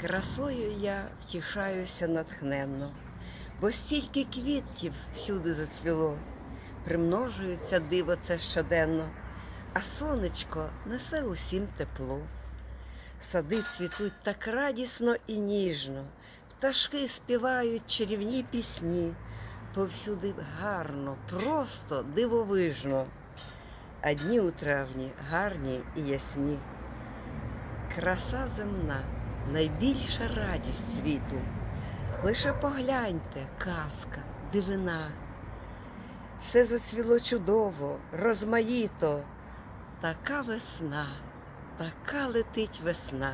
Красою я втішаюся натхненно, бо стільки квітів всюди зацвіло, примножується диво це щоденно, а сонечко несе усім тепло. Сади цвітуть так радісно і ніжно, пташки співають чарівні пісні, повсюди гарно, просто дивовижно, а дні у травні гарні і ясні. Краса земна, найбільша радість світу. Лише погляньте, казка, дивина. Все зацвіло чудово, розмаїто. Така весна, така летить весна.